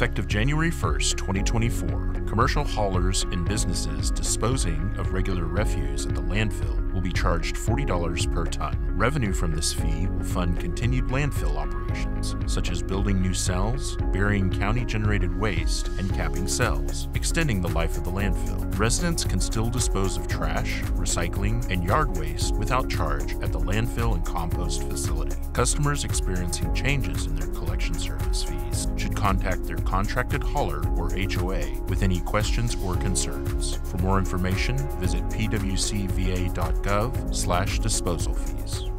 Effective January 1, 2024, commercial haulers and businesses disposing of regular refuse at the landfill will be charged $40 per ton. Revenue from this fee will fund continued landfill operations, such as building new cells, burying county generated waste, and capping cells, extending the life of the landfill. Residents can still dispose of trash, recycling, and yard waste without charge at the landfill and compost facility. Customers experiencing changes in their collection service contact their contracted hauler or HOA with any questions or concerns. For more information, visit pwcva.gov slash disposal fees.